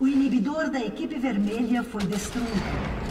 O inibidor da equipe vermelha foi destruído.